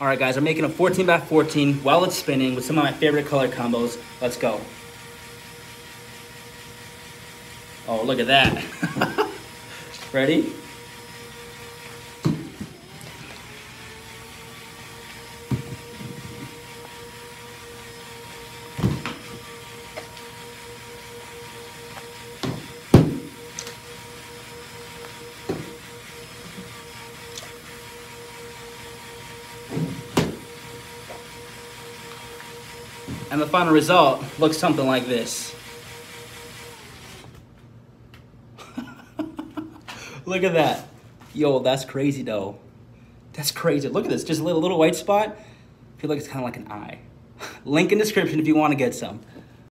All right, guys, I'm making a 14 by 14 while it's spinning with some of my favorite color combos. Let's go. Oh, look at that. Ready? And the final result looks something like this. Look at that. Yo, that's crazy though. That's crazy. Look at this, just a little, little white spot. I feel like it's kind of like an eye. Link in description if you want to get some.